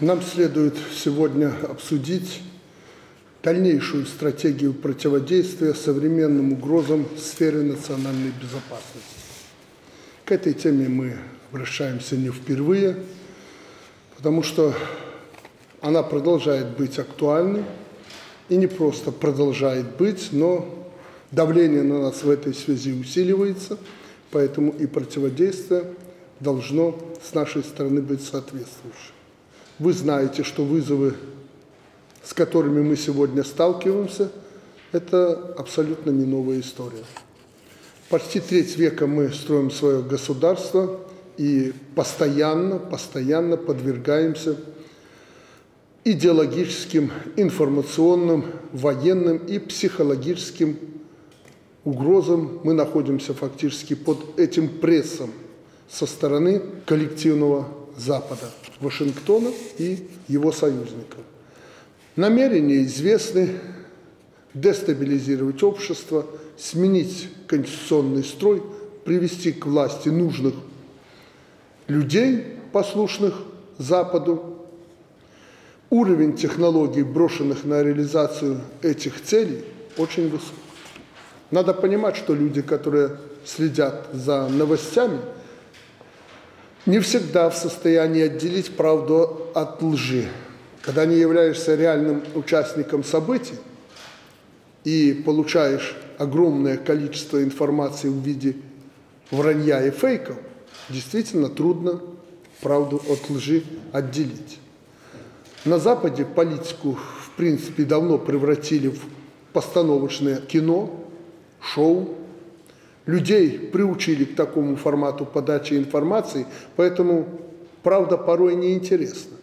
Нам следует сегодня обсудить дальнейшую стратегию противодействия современным угрозам в сфере национальной безопасности. К этой теме мы обращаемся не впервые, потому что она продолжает быть актуальной, и не просто продолжает быть, но давление на нас в этой связи усиливается, поэтому и противодействие должно с нашей стороны быть соответствующим. Вы знаете, что вызовы, с которыми мы сегодня сталкиваемся, это абсолютно не новая история. Почти треть века мы строим свое государство и постоянно, постоянно подвергаемся идеологическим, информационным, военным и психологическим угрозам. Мы находимся фактически под этим прессом со стороны коллективного Запада, Вашингтона и его союзников. Намерения известны дестабилизировать общество, сменить конституционный строй, привести к власти нужных людей, послушных Западу, уровень технологий, брошенных на реализацию этих целей, очень высок. Надо понимать, что люди, которые следят за новостями, не всегда в состоянии отделить правду от лжи. Когда не являешься реальным участником событий и получаешь огромное количество информации в виде вранья и фейков, действительно трудно правду от лжи отделить. На Западе политику, в принципе, давно превратили в постановочное кино, шоу. Людей приучили к такому формату подачи информации, поэтому правда порой неинтересна.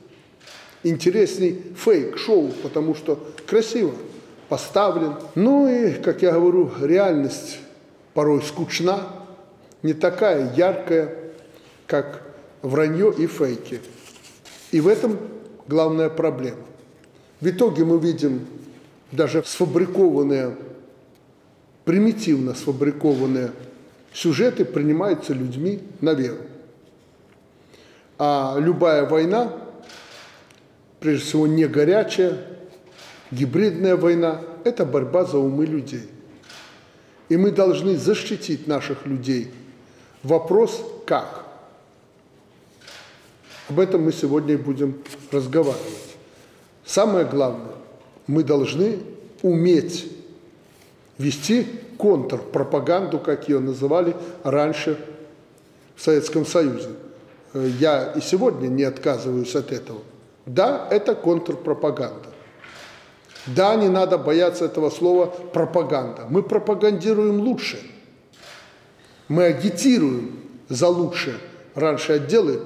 Интересней фейк-шоу, потому что красиво поставлен. Ну и, как я говорю, реальность порой скучна, не такая яркая, как вранье и фейки. И в этом главная проблема. В итоге мы видим даже сфабрикованные, примитивно сфабрикованные сюжеты принимаются людьми на веру. А любая война, прежде всего не горячая, гибридная война – это борьба за умы людей. И мы должны защитить наших людей. Вопрос – как? Об этом мы сегодня и будем разговаривать. Самое главное, мы должны уметь вести контрпропаганду, как ее называли раньше в Советском Союзе. Я и сегодня не отказываюсь от этого. Да, это контрпропаганда. Да, не надо бояться этого слова пропаганда. Мы пропагандируем лучше. Мы агитируем за лучшее. Раньше отделы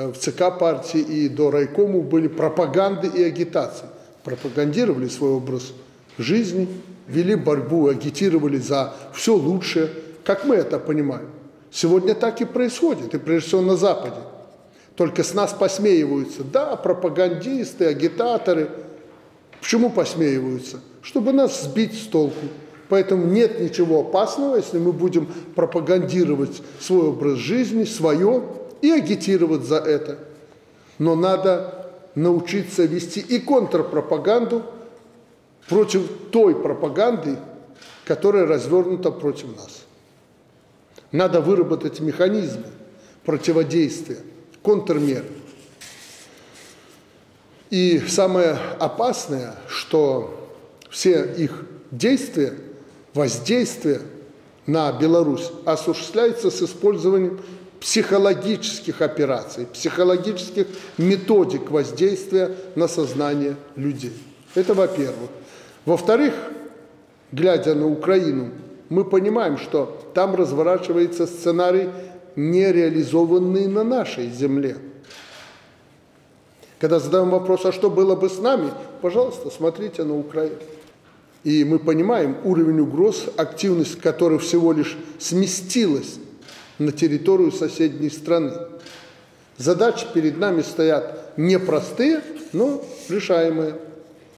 Э, в ЦК партии и до райкому были пропаганды и агитации. Пропагандировали свой образ жизни, вели борьбу, агитировали за все лучшее, как мы это понимаем. Сегодня так и происходит, и прежде всего на Западе. Только с нас посмеиваются. Да, пропагандисты, агитаторы. Почему посмеиваются? Чтобы нас сбить с толку. Поэтому нет ничего опасного, если мы будем пропагандировать свой образ жизни, свое, и агитировать за это. Но надо научиться вести и контрпропаганду против той пропаганды, которая развернута против нас. Надо выработать механизмы противодействия, контрмеры. И самое опасное, что все их действия, воздействие на Беларусь осуществляется с использованием психологических операций, психологических методик воздействия на сознание людей. Это во-первых. Во-вторых, глядя на Украину, мы понимаем, что там разворачивается сценарий, не реализованный на нашей земле. Когда задаем вопрос, а что было бы с нами, пожалуйста, смотрите на Украину. И мы понимаем уровень угроз, активность которой всего лишь сместилась на территорию соседней страны. Задачи перед нами стоят непростые, но решаемые.